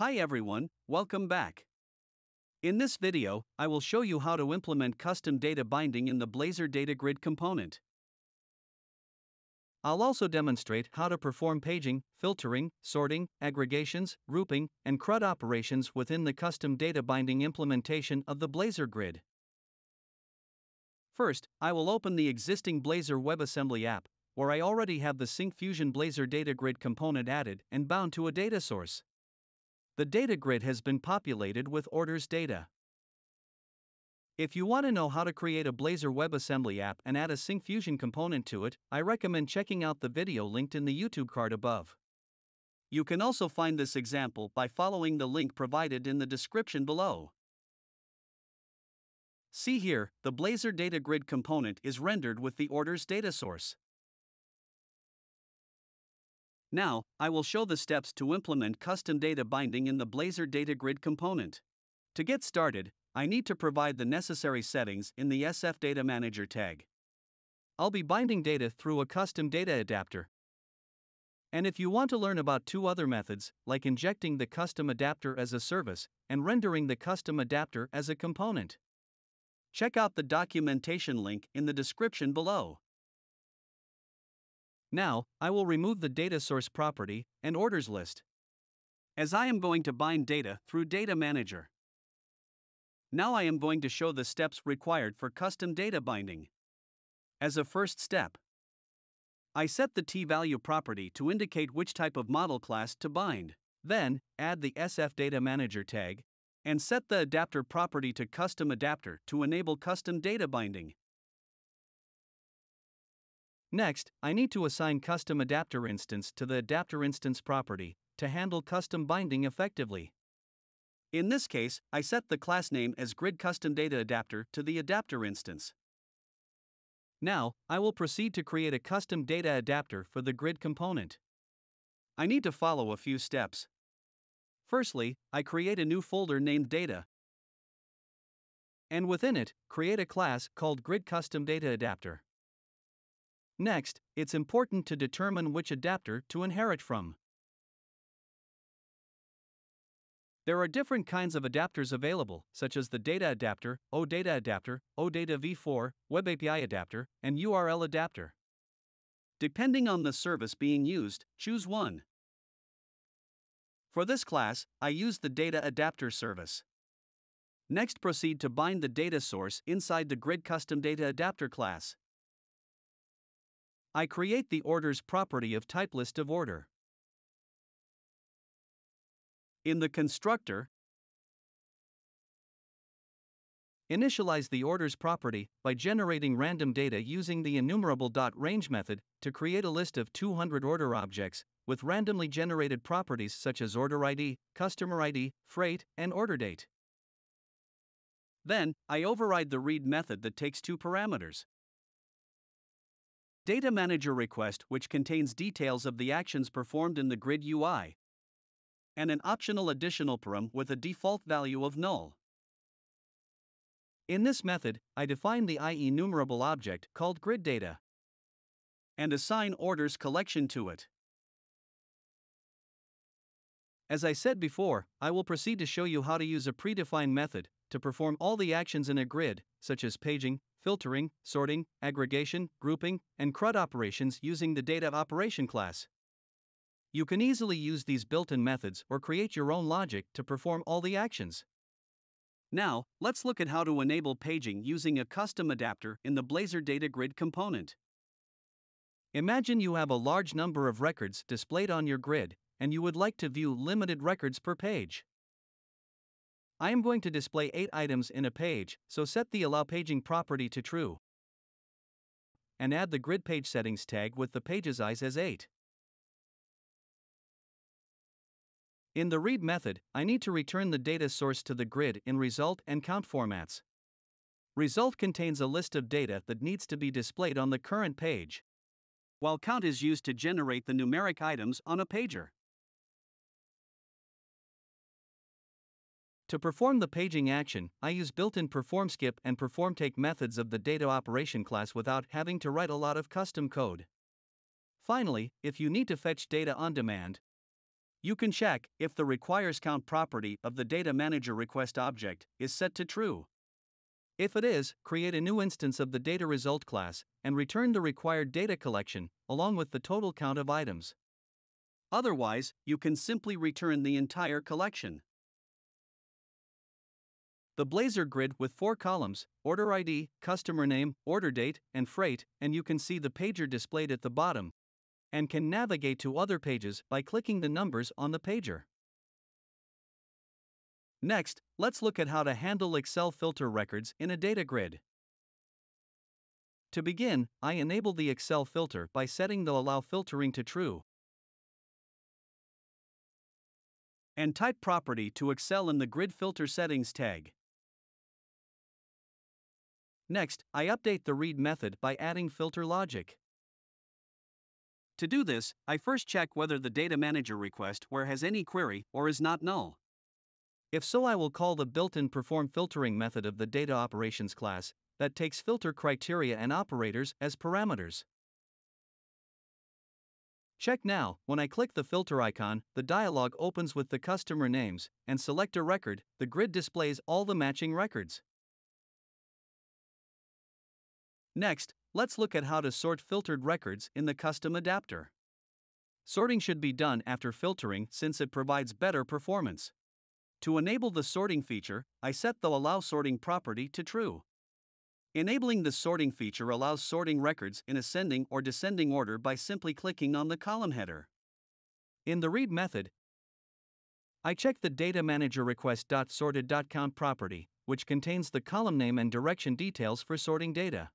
Hi everyone, welcome back. In this video, I will show you how to implement custom data binding in the Blazor Data Grid component. I'll also demonstrate how to perform paging, filtering, sorting, aggregations, grouping, and CRUD operations within the custom data binding implementation of the Blazor Grid. First, I will open the existing Blazor WebAssembly app, where I already have the Syncfusion Blazor Data Grid component added and bound to a data source. The data grid has been populated with orders data. If you want to know how to create a Blazor WebAssembly app and add a Syncfusion component to it, I recommend checking out the video linked in the YouTube card above. You can also find this example by following the link provided in the description below. See here, the Blazor Data Grid component is rendered with the orders data source. Now, I will show the steps to implement custom data binding in the Blazor Data Grid component. To get started, I need to provide the necessary settings in the SF Data Manager tag. I'll be binding data through a custom data adapter. And if you want to learn about two other methods, like injecting the custom adapter as a service and rendering the custom adapter as a component, check out the documentation link in the description below. Now, I will remove the data source property and orders list. As I am going to bind data through Data Manager. Now I am going to show the steps required for custom data binding. As a first step, I set the t-value property to indicate which type of model class to bind. Then, add the SF Data Manager tag and set the adapter property to custom adapter to enable custom data binding. Next, I need to assign custom adapter instance to the adapter instance property to handle custom binding effectively. In this case, I set the class name as grid custom data adapter to the adapter instance. Now, I will proceed to create a custom data adapter for the grid component. I need to follow a few steps. Firstly, I create a new folder named data. And within it, create a class called grid custom data adapter. Next, it's important to determine which adapter to inherit from. There are different kinds of adapters available, such as the Data Adapter, OData Adapter, OData v4, Web API Adapter, and URL Adapter. Depending on the service being used, choose one. For this class, I use the Data Adapter service. Next, proceed to bind the data source inside the Grid Custom Data Adapter class. I create the orders property of type list of order. In the constructor, initialize the orders property by generating random data using the enumerable.range method to create a list of 200 order objects with randomly generated properties such as order ID, customer ID, freight, and order date. Then, I override the read method that takes two parameters. Data Manager request, which contains details of the actions performed in the grid UI, and an optional additional param with a default value of null. In this method, I define the IEnumerable object called grid data and assign orders collection to it. As I said before, I will proceed to show you how to use a predefined method to perform all the actions in a grid, such as paging, filtering, sorting, aggregation, grouping, and CRUD operations using the data operation class. You can easily use these built in methods or create your own logic to perform all the actions. Now, let's look at how to enable paging using a custom adapter in the Blazor Data Grid component. Imagine you have a large number of records displayed on your grid, and you would like to view limited records per page. I am going to display 8 items in a page, so set the Allow Paging property to True. And add the Grid Page Settings tag with the page size as 8. In the read method, I need to return the data source to the grid in result and count formats. Result contains a list of data that needs to be displayed on the current page, while count is used to generate the numeric items on a pager. To perform the paging action, I use built-in perform skip and perform take methods of the data operation class without having to write a lot of custom code. Finally, if you need to fetch data on demand, You can check if the requires count property of the data manager request object is set to true. If it is, create a new instance of the data result class and return the required data collection along with the total count of items. Otherwise, you can simply return the entire collection. The Blazor grid with four columns order ID, customer name, order date, and freight, and you can see the pager displayed at the bottom, and can navigate to other pages by clicking the numbers on the pager. Next, let's look at how to handle Excel filter records in a data grid. To begin, I enable the Excel filter by setting the Allow filtering to True. And type property to Excel in the Grid Filter Settings tag. Next, I update the read method by adding filter logic. To do this, I first check whether the data manager request where has any query or is not null. If so, I will call the built-in perform filtering method of the data operations class that takes filter criteria and operators as parameters. Check now, when I click the filter icon, the dialog opens with the customer names, and select a record, the grid displays all the matching records. Next, let's look at how to sort filtered records in the custom adapter. Sorting should be done after filtering since it provides better performance. To enable the sorting feature, I set the Allow Sorting property to True. Enabling the sorting feature allows sorting records in ascending or descending order by simply clicking on the column header. In the read method, I check the data manager request.sorted.count property, which contains the column name and direction details for sorting data.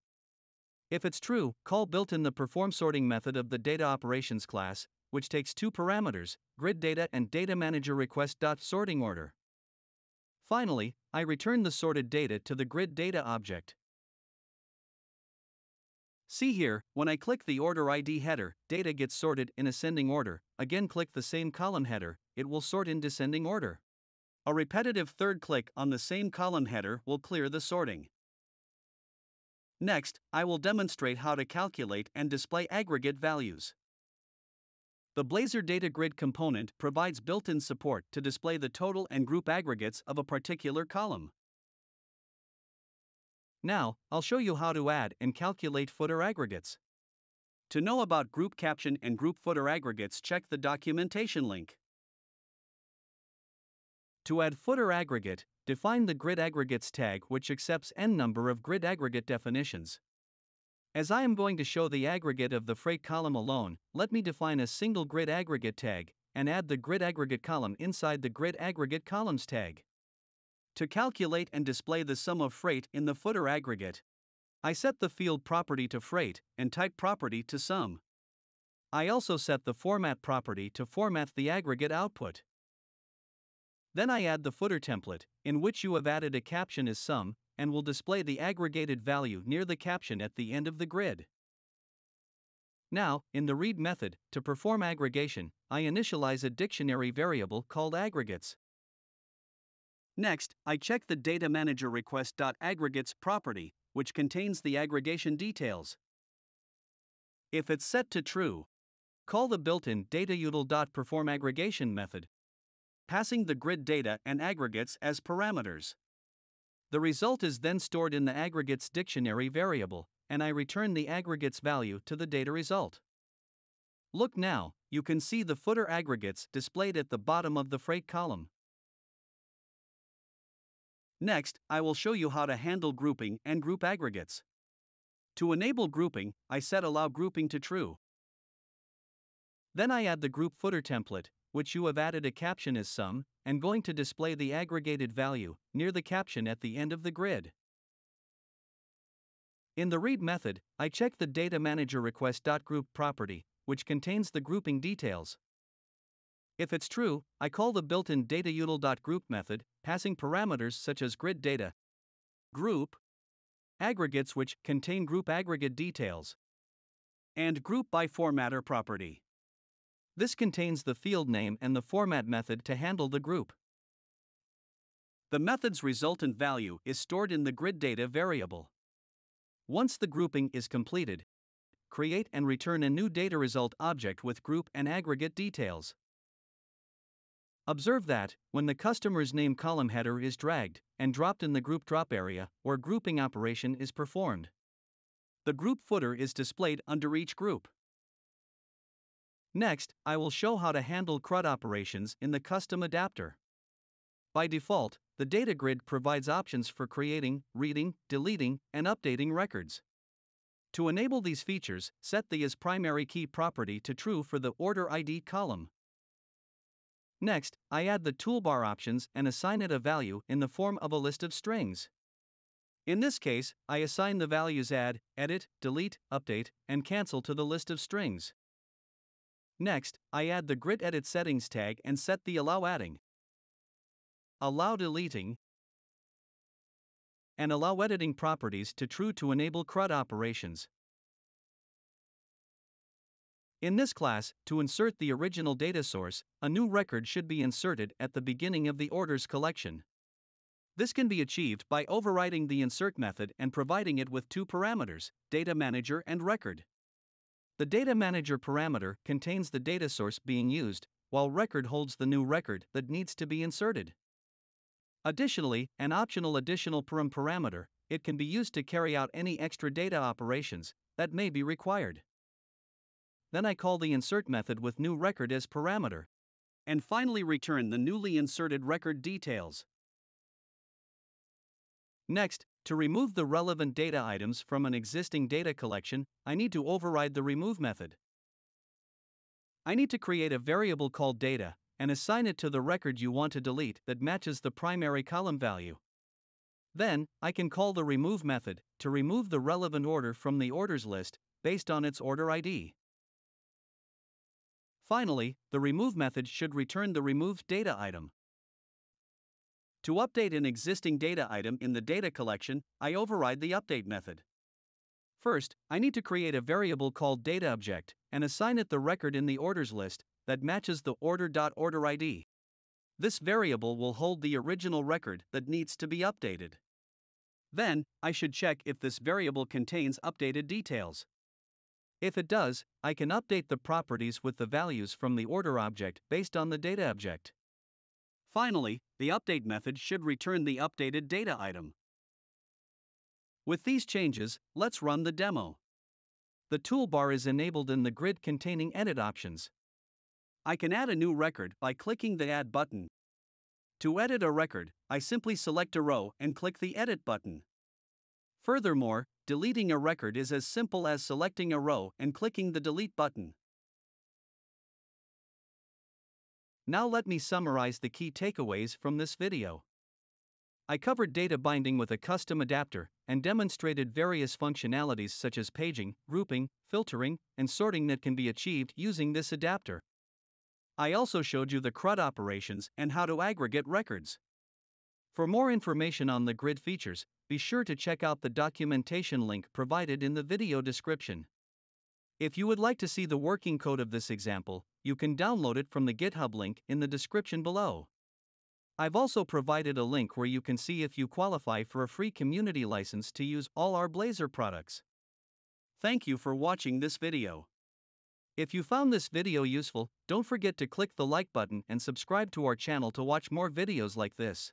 If it's true, call built in the perform sorting method of the data operations class, which takes two parameters, grid data and data manager request.sorting order. Finally, I return the sorted data to the grid data object. See here, when I click the order ID header, data gets sorted in ascending order. Again, click the same column header, it will sort in descending order. A repetitive third click on the same column header will clear the sorting. Next, I will demonstrate how to calculate and display aggregate values. The Blazor Data Grid component provides built in support to display the total and group aggregates of a particular column. Now, I'll show you how to add and calculate footer aggregates. To know about group caption and group footer aggregates, check the documentation link. To add footer aggregate, define the grid aggregates tag which accepts n number of grid aggregate definitions. As I am going to show the aggregate of the freight column alone, let me define a single grid aggregate tag and add the grid aggregate column inside the grid aggregate columns tag. To calculate and display the sum of freight in the footer aggregate, I set the field property to freight and type property to sum. I also set the format property to format the aggregate output. Then I add the footer template, in which you have added a caption as sum, and will display the aggregated value near the caption at the end of the grid. Now, in the read method, to perform aggregation, I initialize a dictionary variable called aggregates. Next, I check the data manager request.aggregates property, which contains the aggregation details. If it's set to true, call the built-in datautil.performAggregation method, passing the grid data and aggregates as parameters. The result is then stored in the aggregates dictionary variable, and I return the aggregates value to the data result. Look now, you can see the footer aggregates displayed at the bottom of the freight column. Next, I will show you how to handle grouping and group aggregates. To enable grouping, I set allow grouping to true. Then I add the group footer template, which you have added a caption as sum, and going to display the aggregated value near the caption at the end of the grid. In the read method, I check the data manager request.group property, which contains the grouping details. If it's true, I call the built-in datautil.group method, passing parameters such as grid data, group, aggregates which contain group aggregate details, and group by formatter property. This contains the field name and the format method to handle the group. The method's resultant value is stored in the grid data variable. Once the grouping is completed, create and return a new data result object with group and aggregate details. Observe that, when the customer's name column header is dragged and dropped in the group drop area, or grouping operation is performed, the group footer is displayed under each group. Next, I will show how to handle CRUD operations in the custom adapter. By default, the data grid provides options for creating, reading, deleting, and updating records. To enable these features, set the as primary key property to true for the order ID column. Next, I add the toolbar options and assign it a value in the form of a list of strings. In this case, I assign the values add, edit, delete, update, and cancel to the list of strings. Next, I add the grid edit settings tag and set the allow adding, allow deleting, and allow editing properties to true to enable CRUD operations. In this class, to insert the original data source, a new record should be inserted at the beginning of the orders collection. This can be achieved by overriding the insert method and providing it with two parameters, data manager and record. The data manager parameter contains the data source being used, while record holds the new record that needs to be inserted. Additionally, an optional additional param parameter, it can be used to carry out any extra data operations that may be required. Then I call the insert method with new record as parameter. And finally return the newly inserted record details. Next, to remove the relevant data items from an existing data collection, I need to override the remove method. I need to create a variable called data and assign it to the record you want to delete that matches the primary column value. Then, I can call the remove method to remove the relevant order from the orders list based on its order ID. Finally, the remove method should return the removed data item. To update an existing data item in the data collection, I override the update method. First, I need to create a variable called dataObject and assign it the record in the orders list that matches the order.orderID. This variable will hold the original record that needs to be updated. Then, I should check if this variable contains updated details. If it does, I can update the properties with the values from the order object based on the data object. Finally, the update method should return the updated data item. With these changes, let's run the demo. The toolbar is enabled in the grid containing edit options. I can add a new record by clicking the Add button. To edit a record, I simply select a row and click the Edit button. Furthermore, deleting a record is as simple as selecting a row and clicking the Delete button. Now let me summarize the key takeaways from this video. I covered data binding with a custom adapter and demonstrated various functionalities such as paging, grouping, filtering, and sorting that can be achieved using this adapter. I also showed you the CRUD operations and how to aggregate records. For more information on the grid features, be sure to check out the documentation link provided in the video description. If you would like to see the working code of this example, you can download it from the GitHub link in the description below. I've also provided a link where you can see if you qualify for a free community license to use all our Blazor products. Thank you for watching this video. If you found this video useful, don't forget to click the like button and subscribe to our channel to watch more videos like this.